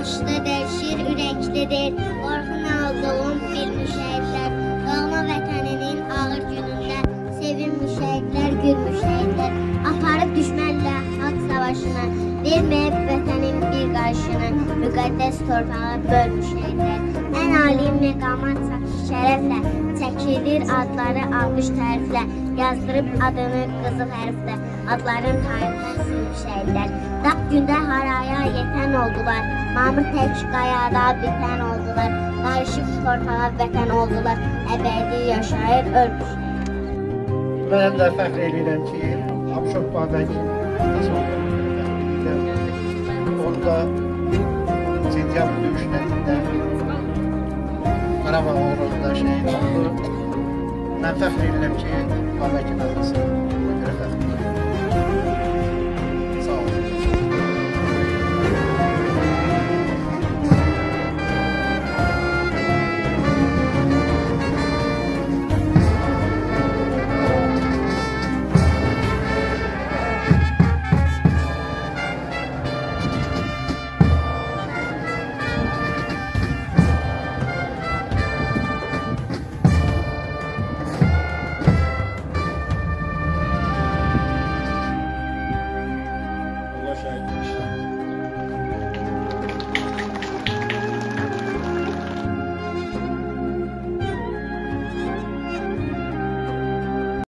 Yaxşıdır, şir ürəklidir, qorxun aldığım bir müşəhidlər. Doğma vətəninin ağır günündə sevim müşəhidlər, gül müşəhidlər. Aparıb düşmənlə haqq savaşına, verməyib vətənin bir qarşını, müqəddəs torpağa bölmüşəklər. Ən ali məqama çatmış şərəflə, çəkilir adları almış təriflə, yazdırıb adını qızıl hərflə, adların tarixindən silmişəklər. Daq gündə haraya yetən oldular, mamır tək qayada bitən oldular, qarışıb torpağa vətən oldular, əbədi yaşayır ölmüş. Mən də fəxr edirəm ki, Abşok Babəkin Onda sentyabr döyüşlərində Qarabağ uğrunda şəhid oldu. Mən fəxr edirəm ki, Babəkin adası.